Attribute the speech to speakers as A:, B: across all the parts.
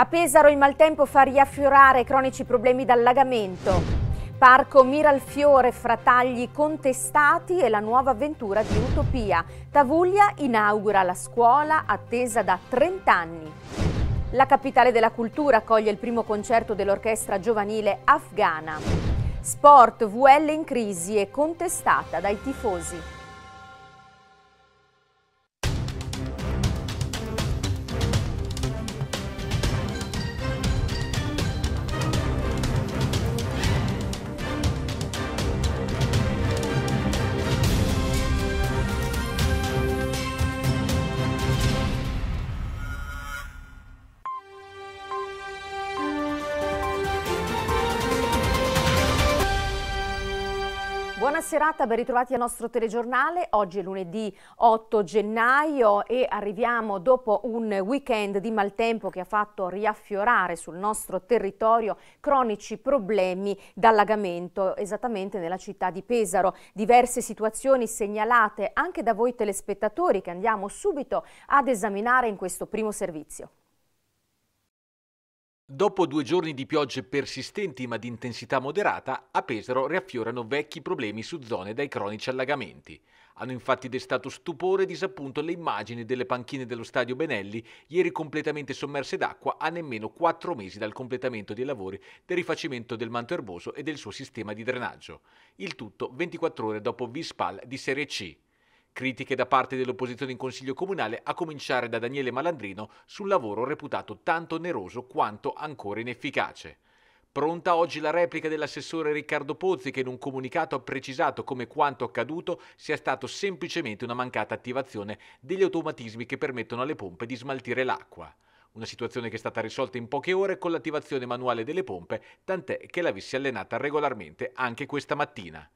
A: A Pesaro il maltempo fa riaffiorare cronici problemi d'allagamento. Parco Miralfiore fra tagli contestati e la nuova avventura di Utopia. Tavuglia inaugura la scuola attesa da 30 anni. La capitale della cultura accoglie il primo concerto dell'orchestra giovanile afghana. Sport VL in crisi e contestata dai tifosi. Serata, ben ritrovati al nostro telegiornale. Oggi è lunedì 8 gennaio e arriviamo dopo un weekend di maltempo che ha fatto riaffiorare sul nostro territorio cronici problemi d'allagamento, esattamente nella città di Pesaro. Diverse situazioni segnalate anche da voi telespettatori che andiamo subito ad esaminare in questo primo servizio.
B: Dopo due giorni di piogge persistenti ma di intensità moderata, a Pesaro riaffiorano vecchi problemi su zone dai cronici allagamenti. Hanno infatti destato stupore e disappunto le immagini delle panchine dello stadio Benelli, ieri completamente sommerse d'acqua a nemmeno quattro mesi dal completamento dei lavori del rifacimento del manto erboso e del suo sistema di drenaggio. Il tutto 24 ore dopo Vispal di Serie C. Critiche da parte dell'opposizione in Consiglio Comunale, a cominciare da Daniele Malandrino, sul lavoro reputato tanto oneroso quanto ancora inefficace. Pronta oggi la replica dell'assessore Riccardo Pozzi che in un comunicato ha precisato come quanto accaduto sia stato semplicemente una mancata attivazione degli automatismi che permettono alle pompe di smaltire l'acqua. Una situazione che è stata risolta in poche ore con l'attivazione manuale delle pompe, tant'è che l'avessi allenata regolarmente anche questa mattina.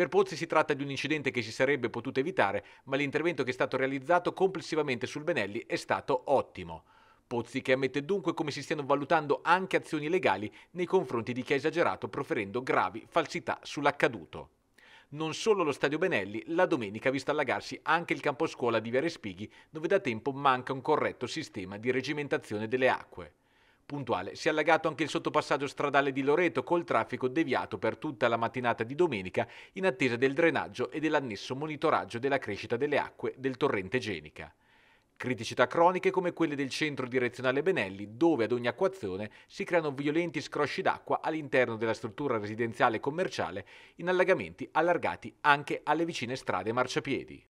B: Per Pozzi si tratta di un incidente che si sarebbe potuto evitare, ma l'intervento che è stato realizzato complessivamente sul Benelli è stato ottimo. Pozzi che ammette dunque come si stiano valutando anche azioni legali nei confronti di chi ha esagerato proferendo gravi falsità sull'accaduto. Non solo lo stadio Benelli, la domenica ha visto allagarsi anche il campo scuola di Via Respighi, dove da tempo manca un corretto sistema di regimentazione delle acque. Puntuale si è allagato anche il sottopassaggio stradale di Loreto col traffico deviato per tutta la mattinata di domenica in attesa del drenaggio e dell'annesso monitoraggio della crescita delle acque del torrente Genica. Criticità croniche come quelle del centro direzionale Benelli, dove ad ogni acquazione si creano violenti scrosci d'acqua all'interno della struttura residenziale e commerciale, in allagamenti allargati anche alle vicine strade marciapiedi.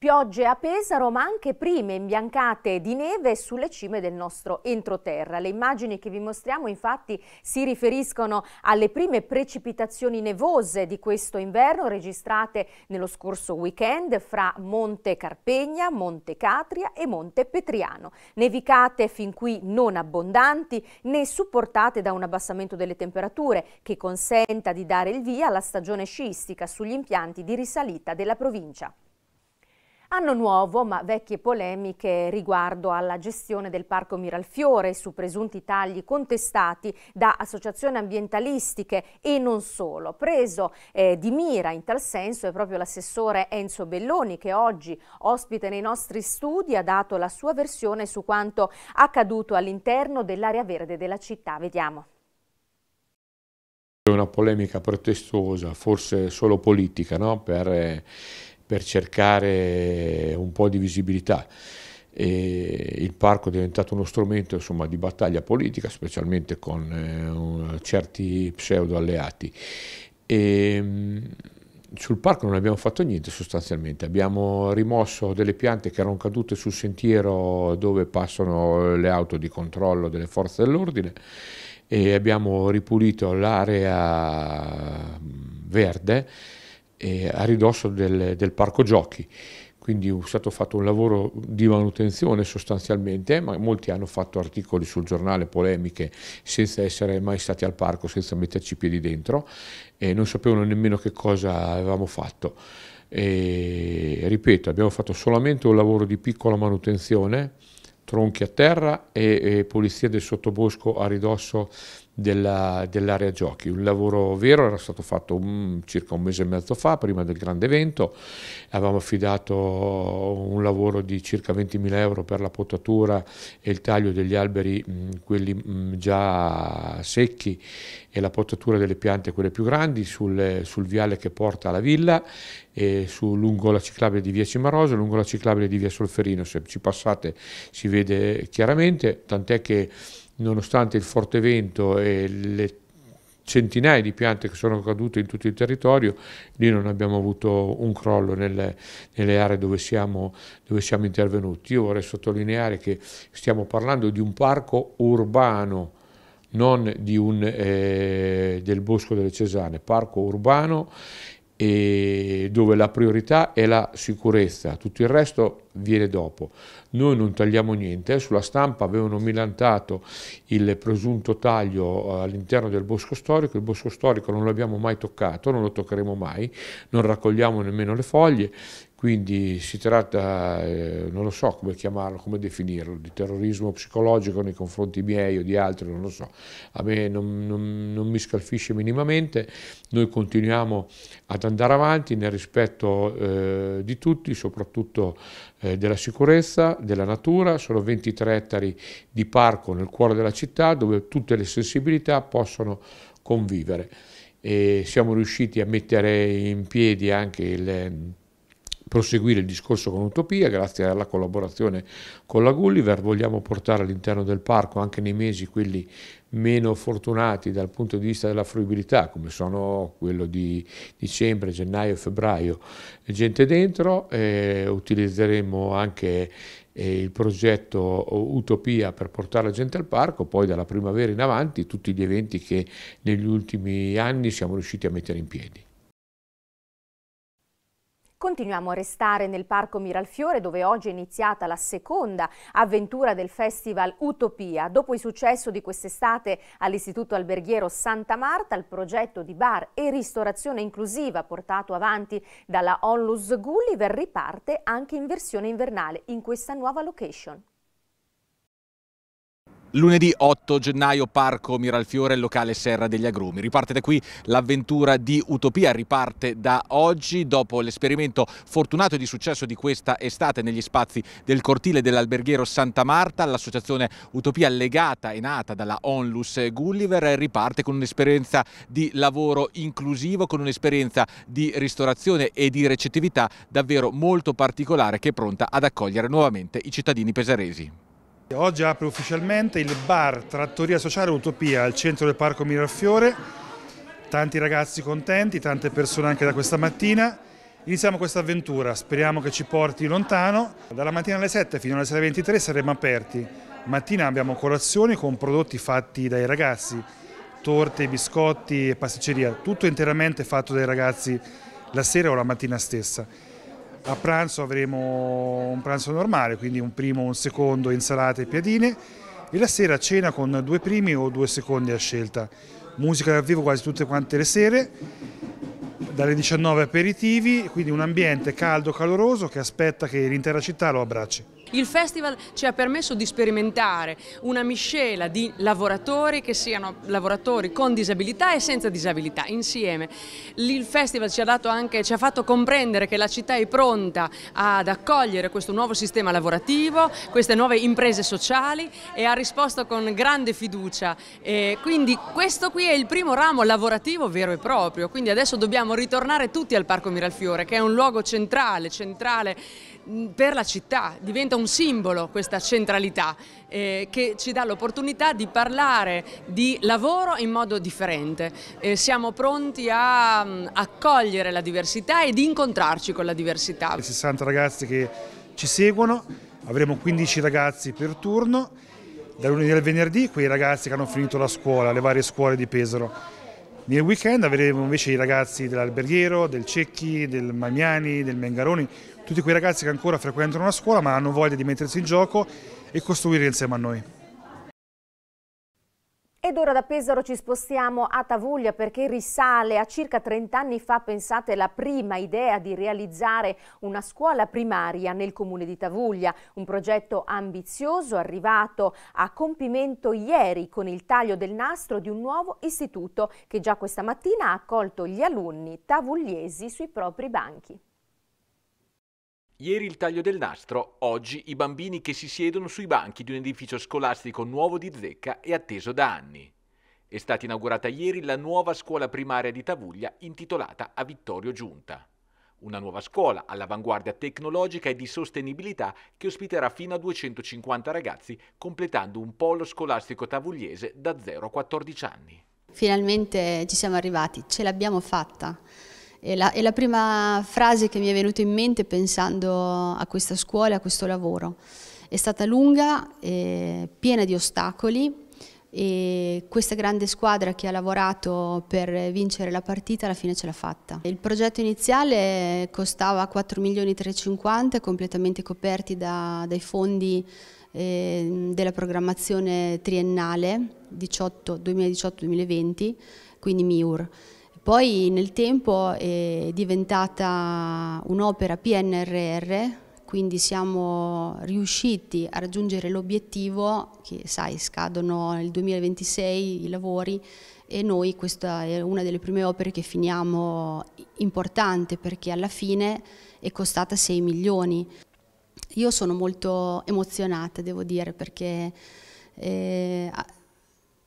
A: Piogge a Pesaro ma anche prime imbiancate di neve sulle cime del nostro entroterra. Le immagini che vi mostriamo infatti si riferiscono alle prime precipitazioni nevose di questo inverno registrate nello scorso weekend fra Monte Carpegna, Monte Catria e Monte Petriano. Nevicate fin qui non abbondanti né supportate da un abbassamento delle temperature che consenta di dare il via alla stagione sciistica sugli impianti di risalita della provincia. Anno nuovo, ma vecchie polemiche riguardo alla gestione del Parco Miralfiore su presunti tagli contestati da associazioni ambientalistiche e non solo. Preso eh, di mira in tal senso è proprio l'assessore Enzo Belloni che oggi ospite nei nostri studi ha dato la sua versione su quanto accaduto all'interno dell'area verde della città. Vediamo.
C: È una polemica protestosa, forse solo politica, no? per... Per cercare un po' di visibilità. E il parco è diventato uno strumento insomma, di battaglia politica, specialmente con eh, certi pseudo alleati. E, mm, sul parco non abbiamo fatto niente sostanzialmente, abbiamo rimosso delle piante che erano cadute sul sentiero dove passano le auto di controllo delle forze dell'ordine e abbiamo ripulito l'area verde eh, a ridosso del, del, parco giochi. Quindi è stato fatto un lavoro di manutenzione sostanzialmente, ma molti hanno fatto articoli sul giornale, polemiche, senza essere mai stati al parco, senza metterci i piedi dentro, e non sapevano nemmeno che cosa avevamo fatto. E, ripeto, abbiamo fatto solamente un lavoro di piccola manutenzione, tronchi a terra e, e pulizia del sottobosco a ridosso dell'area giochi. Un lavoro vero era stato fatto un, circa un mese e mezzo fa, prima del grande evento, avevamo affidato un lavoro di circa 20.000 euro per la potatura e il taglio degli alberi, mh, quelli mh, già secchi e la potatura delle piante, quelle più grandi, sul, sul viale che porta alla villa su, lungo la ciclabile di via Cimarosa, lungo la ciclabile di via Solferino. Se ci passate si vede chiaramente, tant'è che nonostante il forte vento e le centinaia di piante che sono cadute in tutto il territorio, lì non abbiamo avuto un crollo nelle, nelle aree dove siamo, dove siamo, intervenuti. Io vorrei sottolineare che stiamo parlando di un parco urbano, non un, eh, del Bosco delle Cesane, parco urbano dove la priorità è la sicurezza, tutto il resto viene dopo. Noi non tagliamo niente, sulla stampa avevano milantato il presunto taglio all'interno del bosco storico, il bosco storico non l'abbiamo mai toccato, non lo toccheremo mai, non raccogliamo nemmeno le foglie, quindi si tratta, eh, non lo so come chiamarlo, come definirlo, di terrorismo psicologico nei confronti miei o di altri, non lo so. A me non, non, non mi scalfisce minimamente, noi continuiamo ad andare avanti nel rispetto eh, di tutti, soprattutto eh, della sicurezza, della natura, sono 23 ettari di parco nel cuore della città dove tutte le sensibilità possono convivere. E siamo riusciti a mettere in piedi anche il proseguire il discorso con Utopia, grazie alla collaborazione con la Gulliver, vogliamo portare all'interno del parco anche nei mesi quelli meno fortunati dal punto di vista della fruibilità, come sono quello di dicembre, gennaio e febbraio, gente dentro, eh, utilizzeremo anche eh, il progetto Utopia per portare la gente al parco, poi dalla primavera in avanti tutti gli eventi che negli ultimi anni siamo riusciti a mettere in piedi.
A: Continuiamo a restare nel Parco Miralfiore dove oggi è iniziata la seconda avventura del Festival Utopia. Dopo il successo di quest'estate all'Istituto Alberghiero Santa Marta, il progetto di bar e ristorazione inclusiva portato avanti dalla Onlus Gulliver riparte anche in versione invernale in questa nuova location.
B: Lunedì 8 gennaio Parco Miralfiore, locale Serra degli Agrumi. Riparte da qui l'avventura di Utopia, riparte da oggi dopo l'esperimento fortunato e di successo di questa estate negli spazi del cortile dell'alberghiero Santa Marta. L'associazione Utopia legata e nata dalla Onlus Gulliver riparte con un'esperienza di lavoro inclusivo, con un'esperienza di ristorazione e di recettività davvero molto particolare che è pronta ad accogliere nuovamente i cittadini pesaresi.
D: Oggi apre ufficialmente il bar Trattoria Sociale Utopia al centro del Parco Miralfiore. Tanti ragazzi contenti, tante persone anche da questa mattina. Iniziamo questa avventura, speriamo che ci porti lontano. Dalla mattina alle 7 fino alle 6.23 saremo aperti. Mattina abbiamo colazioni con prodotti fatti dai ragazzi, torte, biscotti e pasticceria, tutto interamente fatto dai ragazzi la sera o la mattina stessa. A pranzo avremo un pranzo normale, quindi un primo, un secondo, insalate e piadine e la sera cena con due primi o due secondi a scelta. Musica dal vivo quasi tutte quante le sere, dalle 19 aperitivi, quindi un ambiente caldo, caloroso che aspetta che l'intera città lo abbracci.
E: Il festival ci ha permesso di sperimentare una miscela di lavoratori che siano lavoratori con disabilità e senza disabilità insieme. Il festival ci ha, anche, ci ha fatto comprendere che la città è pronta ad accogliere questo nuovo sistema lavorativo, queste nuove imprese sociali e ha risposto con grande fiducia. E quindi questo qui è il primo ramo lavorativo vero e proprio, quindi adesso dobbiamo ritornare tutti al Parco Miralfiore che è un luogo centrale, centrale per la città, diventa un simbolo questa centralità eh, che ci dà l'opportunità di parlare di lavoro in modo differente. Eh, siamo pronti a um, accogliere la diversità e di incontrarci con la diversità.
D: 60 ragazzi che ci seguono, avremo 15 ragazzi per turno, da lunedì al venerdì quei ragazzi che hanno finito la scuola, le varie scuole di Pesaro. Nel weekend avremo invece i ragazzi dell'Alberghiero, del Cecchi, del Mamiani, del Mengaroni, tutti quei ragazzi che ancora frequentano la scuola ma hanno voglia di mettersi in gioco e costruire insieme a noi.
A: Ed ora da Pesaro ci spostiamo a Tavuglia perché risale a circa 30 anni fa, pensate, la prima idea di realizzare una scuola primaria nel comune di Tavuglia, un progetto ambizioso arrivato a compimento ieri con il taglio del nastro di un nuovo istituto che già questa mattina ha accolto gli alunni tavugliesi sui propri banchi.
B: Ieri il taglio del nastro, oggi i bambini che si siedono sui banchi di un edificio scolastico nuovo di zecca e atteso da anni. È stata inaugurata ieri la nuova scuola primaria di Tavuglia intitolata a Vittorio Giunta. Una nuova scuola all'avanguardia tecnologica e di sostenibilità che ospiterà fino a 250 ragazzi, completando un polo scolastico tavugliese da 0 a 14 anni.
F: Finalmente ci siamo arrivati, ce l'abbiamo fatta. È la, è la, prima frase che mi è venuta in mente pensando a questa scuola, a questo lavoro. È stata lunga, eh, piena di ostacoli e questa grande squadra che ha lavorato per vincere la partita alla fine ce l'ha fatta. Il progetto iniziale costava 4 milioni 350 completamente coperti da, dai fondi eh, della programmazione triennale 2018-2020, quindi MIUR. Poi nel tempo è diventata un'opera PNRR, quindi siamo riusciti a raggiungere l'obiettivo che sai scadono nel 2026 i lavori e noi questa è una delle prime opere che finiamo importante perché alla fine è costata 6 milioni. Io sono molto emozionata devo dire perché eh,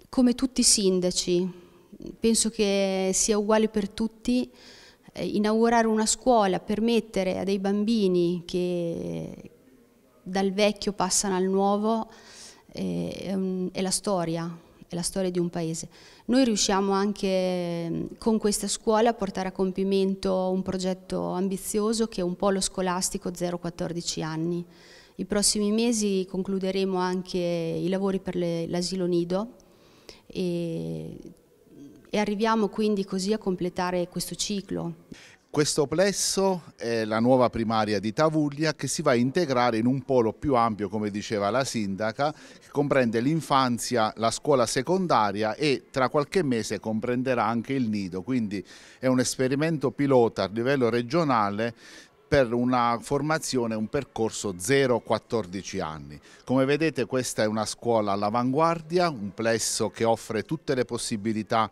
F: come tutti i sindaci penso che sia uguale per tutti eh, inaugurare una scuola, permettere a dei bambini che dal vecchio passano al nuovo eh, è, un, è, la storia, è la storia di un paese. Noi riusciamo anche con questa scuola a portare a compimento un progetto ambizioso che è un polo scolastico 0-14 anni. I prossimi mesi concluderemo anche i lavori per l'asilo nido e e arriviamo quindi così a completare questo ciclo.
G: Questo plesso è la nuova primaria di Tavuglia che si va a integrare in un polo più ampio, come diceva la sindaca, che comprende l'infanzia, la scuola secondaria e tra qualche mese comprenderà anche il nido, quindi è un esperimento pilota a livello regionale per una formazione, un percorso 0-14 anni. Come vedete questa è una scuola all'avanguardia, un plesso che offre tutte le possibilità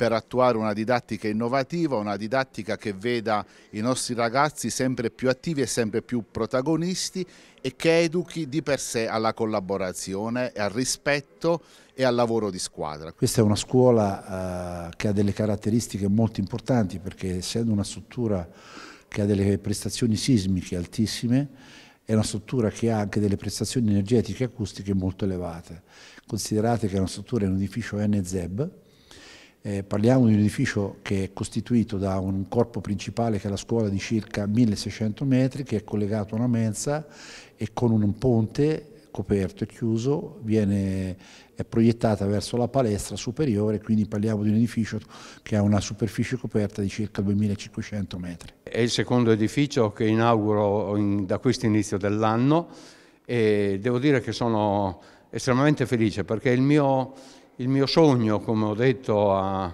G: per attuare una didattica innovativa, una didattica che veda i nostri ragazzi sempre più attivi e sempre più protagonisti e che educhi di per sé alla collaborazione, al rispetto e al lavoro di squadra.
H: Questa è una scuola eh, che ha delle caratteristiche molto importanti perché essendo una struttura che ha delle prestazioni sismiche altissime, è una struttura che ha anche delle prestazioni energetiche e acustiche molto elevate. Considerate che è una struttura in un edificio NZEB, eh, parliamo di un edificio che è costituito da un corpo principale che è la scuola di circa 1600 metri che è collegato a una mensa e con un ponte coperto e chiuso viene, è proiettata verso la palestra superiore, quindi parliamo di un edificio che ha una superficie coperta di circa 2500 metri.
I: È il secondo edificio che inauguro in, da questo inizio dell'anno e devo dire che sono estremamente felice perché il mio il mio sogno, come ho detto a,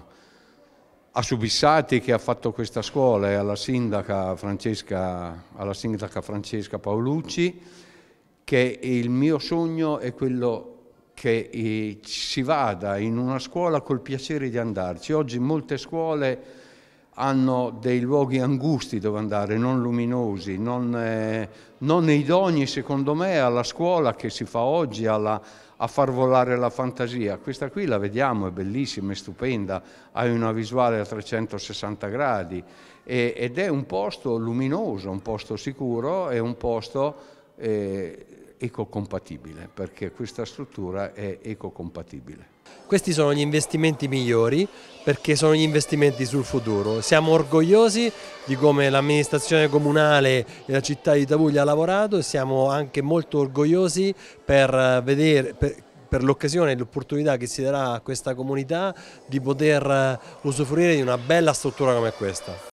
I: a Subissati che ha fatto questa scuola e alla sindaca Francesca, alla sindaca Francesca Paolucci, che il mio sogno è quello che eh, si vada in una scuola col piacere di andarci. Oggi molte scuole hanno dei luoghi angusti dove andare, non luminosi, non, eh, non idonei secondo me alla scuola che si fa oggi, alla, a far volare la fantasia. Questa qui la vediamo, è bellissima, è stupenda, ha una visuale a 360 gradi e, ed è un posto luminoso, un posto sicuro e un posto eh, ecocompatibile, perché questa struttura è ecocompatibile.
J: Questi sono gli investimenti migliori perché sono gli investimenti sul futuro. Siamo orgogliosi di come l'amministrazione comunale e la città di Tavuglia ha lavorato e siamo anche molto orgogliosi per vedere, per, per l'occasione e l'opportunità che si darà a questa comunità di poter usufruire di una bella struttura come questa.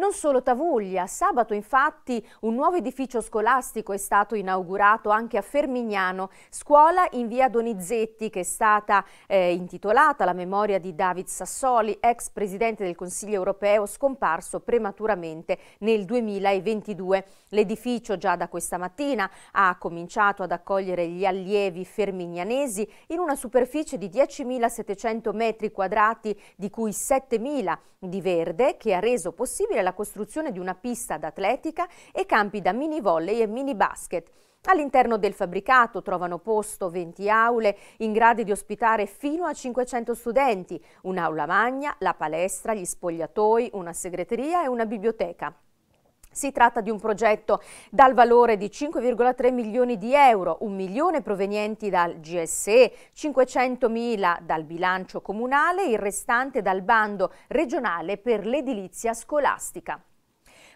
A: Non solo Tavuglia, sabato infatti un nuovo edificio scolastico è stato inaugurato anche a Fermignano, scuola in via Donizetti che è stata eh, intitolata alla memoria di David Sassoli, ex presidente del Consiglio europeo scomparso prematuramente nel 2022. L'edificio già da questa mattina ha cominciato ad accogliere gli allievi fermignanesi in una superficie di 10.700 metri quadrati, di cui 7.000 di verde, che ha reso possibile la costruzione di una pista d'atletica e campi da mini volley e mini basket. All'interno del fabbricato trovano posto 20 aule in grado di ospitare fino a 500 studenti, un'aula magna, la palestra, gli spogliatoi, una segreteria e una biblioteca. Si tratta di un progetto dal valore di 5,3 milioni di euro, un milione provenienti dal GSE, 500 mila dal bilancio comunale e il restante dal bando regionale per l'edilizia scolastica.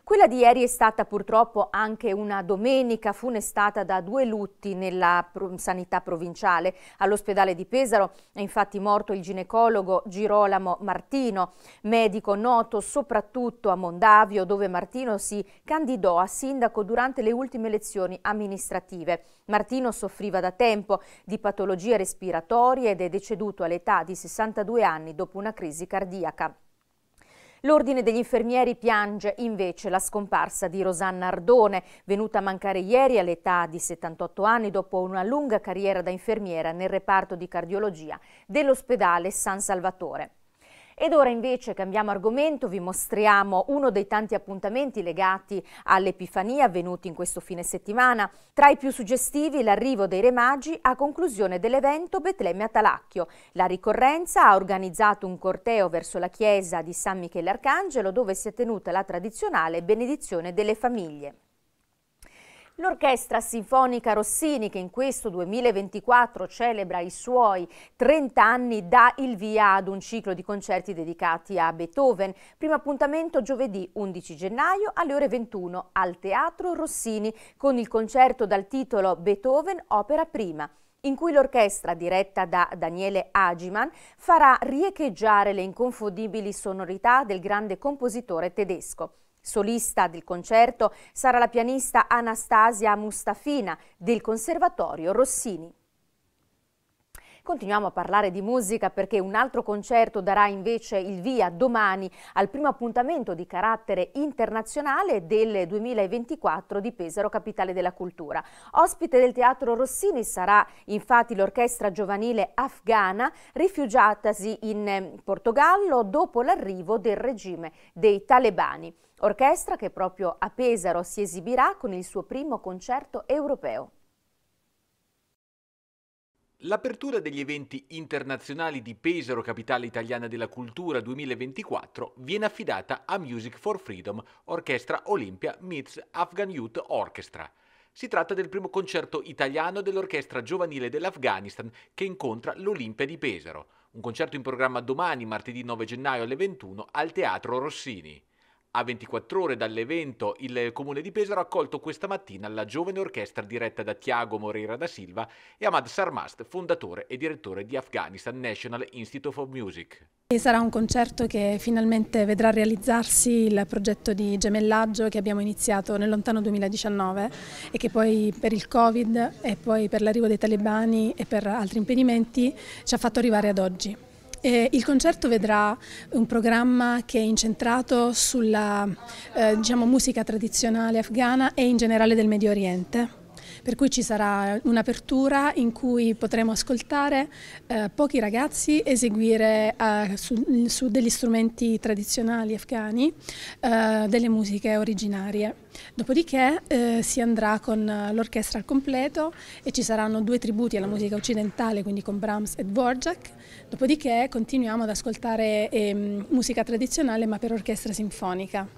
A: Quella di ieri è stata purtroppo anche una domenica funestata da due lutti nella sanità provinciale. All'ospedale di Pesaro è infatti morto il ginecologo Girolamo Martino, medico noto soprattutto a Mondavio dove Martino si candidò a sindaco durante le ultime elezioni amministrative. Martino soffriva da tempo di patologie respiratorie ed è deceduto all'età di 62 anni dopo una crisi cardiaca. L'Ordine degli infermieri piange invece la scomparsa di Rosanna Ardone, venuta a mancare ieri all'età di 78 anni dopo una lunga carriera da infermiera nel reparto di cardiologia dell'ospedale San Salvatore. Ed ora invece cambiamo argomento, vi mostriamo uno dei tanti appuntamenti legati all'Epifania avvenuti in questo fine settimana. Tra i più suggestivi l'arrivo dei Re Magi a conclusione dell'evento Betlemme a Talacchio. La ricorrenza ha organizzato un corteo verso la chiesa di San Michele Arcangelo dove si è tenuta la tradizionale benedizione delle famiglie. L'Orchestra Sinfonica Rossini, che in questo 2024 celebra i suoi 30 anni, dà il via ad un ciclo di concerti dedicati a Beethoven. Primo appuntamento giovedì 11 gennaio alle ore 21 al Teatro Rossini con il concerto dal titolo Beethoven Opera Prima in cui l'orchestra, diretta da Daniele Agiman, farà riecheggiare le inconfondibili sonorità del grande compositore tedesco. Solista del concerto sarà la pianista Anastasia Mustafina del Conservatorio Rossini. Continuiamo a parlare di musica perché un altro concerto darà invece il via domani al primo appuntamento di carattere internazionale del 2024 di Pesaro, capitale della cultura. Ospite del Teatro Rossini sarà infatti l'orchestra giovanile afghana rifugiatasi in Portogallo dopo l'arrivo del regime dei talebani. Orchestra che proprio a Pesaro si esibirà con il suo primo concerto europeo.
B: L'apertura degli eventi internazionali di Pesaro, capitale italiana della cultura 2024, viene affidata a Music for Freedom, Orchestra Olympia meets Afghan Youth Orchestra. Si tratta del primo concerto italiano dell'orchestra giovanile dell'Afghanistan che incontra l'Olimpia di Pesaro. Un concerto in programma domani, martedì 9 gennaio alle 21, al Teatro Rossini. A 24 ore dall'evento, il comune di Pesaro ha accolto questa mattina la giovane orchestra diretta da Tiago Moreira da Silva e Ahmad Sarmast, fondatore e direttore di Afghanistan National Institute of Music.
K: Sarà un concerto che finalmente vedrà realizzarsi il progetto di gemellaggio che abbiamo iniziato nel lontano 2019 e che poi per il Covid e poi per l'arrivo dei talebani e per altri impedimenti ci ha fatto arrivare ad oggi. Eh, il concerto vedrà un programma che è incentrato sulla eh, diciamo, musica tradizionale afghana e in generale del Medio Oriente per cui ci sarà un'apertura in cui potremo ascoltare eh, pochi ragazzi eseguire eh, su, su, degli strumenti tradizionali afghani eh, delle musiche originarie. Dopodiché eh, si andrà con l'orchestra al completo e ci saranno due tributi alla musica occidentale, quindi con Brahms e Dvorak. Dopodiché continuiamo ad ascoltare ehm, musica tradizionale ma per orchestra sinfonica.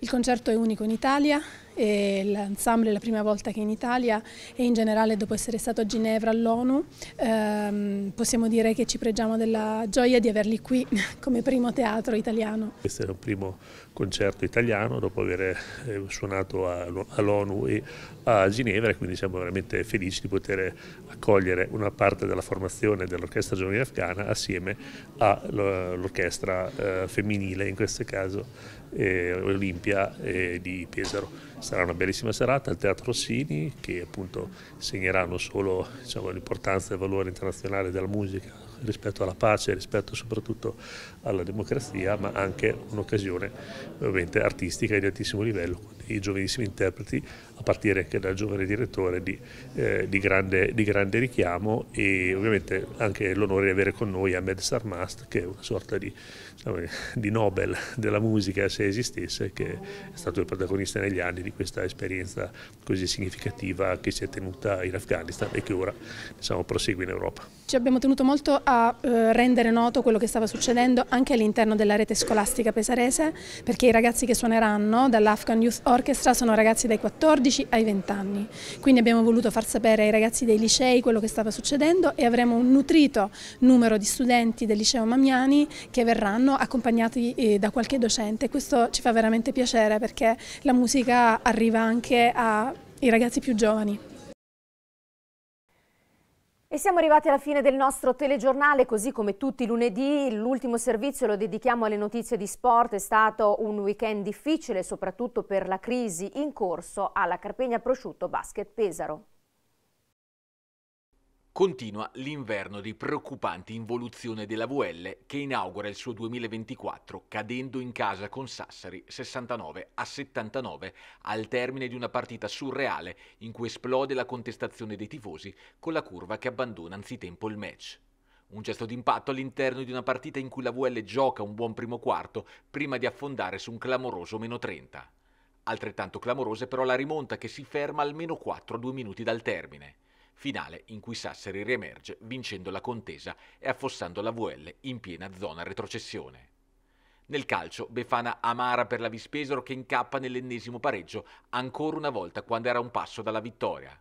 K: Il concerto è unico in Italia l'ensemble è la prima volta che in Italia e in generale dopo essere stato a Ginevra all'ONU ehm, possiamo dire che ci pregiamo della gioia di averli qui come primo teatro italiano.
L: Questo è un primo concerto italiano dopo aver eh, suonato all'ONU e a Ginevra quindi siamo veramente felici di poter accogliere una parte della formazione dell'orchestra giovanile afghana assieme all'orchestra eh, femminile, in questo caso eh, Olimpia eh, di Pesaro. Sarà una bellissima serata al Teatro Rossini che appunto segnerà non solo diciamo, l'importanza e il valore internazionale della musica rispetto alla pace, rispetto soprattutto alla democrazia, ma anche un'occasione ovviamente artistica di altissimo livello, con i giovanissimi interpreti, a partire anche dal giovane direttore di, eh, di, grande, di grande, richiamo e ovviamente anche l'onore di avere con noi Ahmed Sarmast, che è una sorta di, diciamo, di Nobel della musica se esistesse, che è stato il protagonista negli anni di questa esperienza così significativa che si è tenuta in Afghanistan e che ora diciamo, prosegue in Europa.
K: Ci abbiamo tenuto molto a eh, rendere noto quello che stava succedendo anche all'interno della rete scolastica pesarese, perché i ragazzi che suoneranno dall'Afghan Youth Orchestra sono ragazzi dai 14 ai 20 anni. Quindi abbiamo voluto far sapere ai ragazzi dei licei quello che stava succedendo e avremo un nutrito numero di studenti del liceo Mamiani che verranno accompagnati eh, da qualche docente. Questo ci fa veramente piacere perché la musica arriva anche ai ragazzi più giovani.
A: E siamo arrivati alla fine del nostro telegiornale, così come tutti i lunedì, l'ultimo servizio lo dedichiamo alle notizie di sport, è stato un weekend difficile soprattutto per la crisi in corso alla Carpegna Prosciutto Basket Pesaro.
B: Continua l'inverno di preoccupante involuzione della VL che inaugura il suo 2024 cadendo in casa con Sassari 69 a 79 al termine di una partita surreale in cui esplode la contestazione dei tifosi con la curva che abbandona anzitempo il match. Un gesto d'impatto all'interno di una partita in cui la VL gioca un buon primo quarto prima di affondare su un clamoroso meno 30. Altrettanto clamorosa è però la rimonta che si ferma almeno 4 a 2 minuti dal termine finale in cui Sassari riemerge vincendo la contesa e affossando la VL in piena zona retrocessione. Nel calcio, Befana amara per la Vispesaro che incappa nell'ennesimo pareggio, ancora una volta quando era un passo dalla vittoria.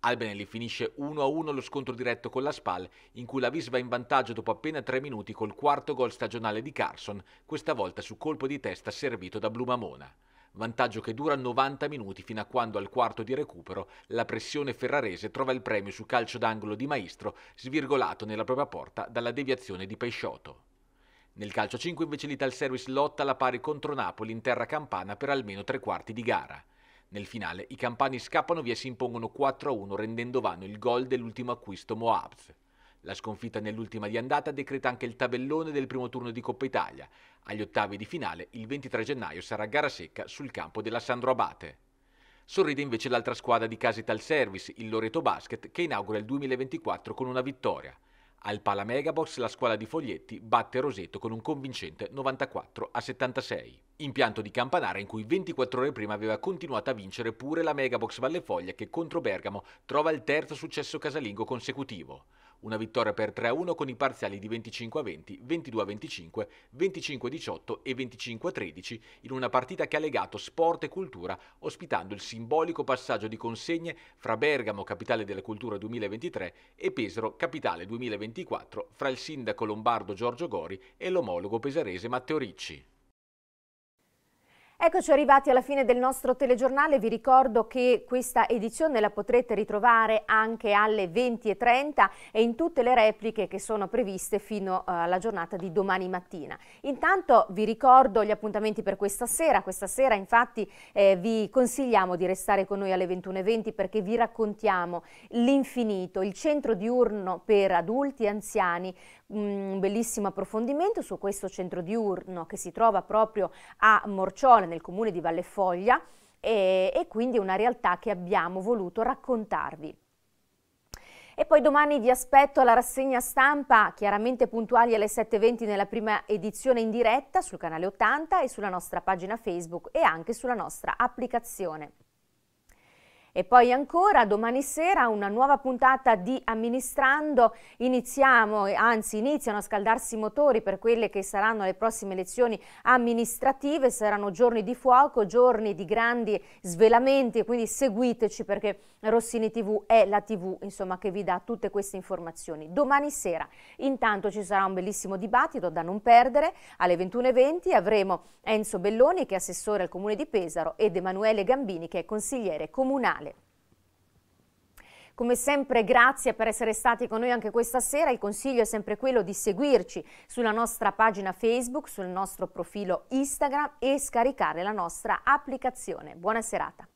B: Albenelli finisce 1-1 lo scontro diretto con la SPAL, in cui la Vis va in vantaggio dopo appena tre minuti col quarto gol stagionale di Carson, questa volta su colpo di testa servito da Blumamona vantaggio che dura 90 minuti fino a quando al quarto di recupero la pressione ferrarese trova il premio su calcio d'angolo di Maestro svirgolato nella propria porta dalla deviazione di Pesciotto. Nel calcio 5 invece l'Ital Service lotta alla pari contro Napoli in terra campana per almeno tre quarti di gara. Nel finale i campani scappano via e si impongono 4-1 rendendo vano il gol dell'ultimo acquisto Moabs. La sconfitta nell'ultima di andata decreta anche il tabellone del primo turno di Coppa Italia. Agli ottavi di finale, il 23 gennaio, sarà gara secca sul campo della Sandro Abate. Sorride invece l'altra squadra di Casital Service, il Loreto Basket, che inaugura il 2024 con una vittoria. Al Pala Megabox la squadra di Foglietti batte Roseto con un convincente 94 a 76. Impianto di Campanara in cui 24 ore prima aveva continuato a vincere pure la Megabox Valle Foglia che contro Bergamo trova il terzo successo casalingo consecutivo. Una vittoria per 3-1 con i parziali di 25-20, 22-25, 25-18 e 25-13 in una partita che ha legato sport e cultura ospitando il simbolico passaggio di consegne fra Bergamo, capitale della cultura 2023, e Pesaro, capitale 2024, fra il sindaco lombardo Giorgio Gori e l'omologo pesarese Matteo Ricci.
A: Eccoci arrivati alla fine del nostro telegiornale, vi ricordo che questa edizione la potrete ritrovare anche alle 20.30 e in tutte le repliche che sono previste fino eh, alla giornata di domani mattina. Intanto vi ricordo gli appuntamenti per questa sera, questa sera infatti eh, vi consigliamo di restare con noi alle 21.20 perché vi raccontiamo l'infinito, il centro diurno per adulti e anziani, un bellissimo approfondimento su questo centro diurno che si trova proprio a Morcione nel comune di Vallefoglia e, e quindi una realtà che abbiamo voluto raccontarvi. E poi domani vi aspetto alla rassegna stampa, chiaramente puntuali alle 7.20 nella prima edizione in diretta sul canale 80 e sulla nostra pagina Facebook e anche sulla nostra applicazione. E poi ancora domani sera una nuova puntata di Amministrando, iniziamo, anzi iniziano a scaldarsi i motori per quelle che saranno le prossime elezioni amministrative, saranno giorni di fuoco, giorni di grandi svelamenti, quindi seguiteci perché Rossini TV è la TV insomma, che vi dà tutte queste informazioni. Domani sera intanto ci sarà un bellissimo dibattito da non perdere, alle 21.20 avremo Enzo Belloni che è assessore al Comune di Pesaro ed Emanuele Gambini che è consigliere comunale come sempre grazie per essere stati con noi anche questa sera, il consiglio è sempre quello di seguirci sulla nostra pagina Facebook, sul nostro profilo Instagram e scaricare la nostra applicazione. Buona serata.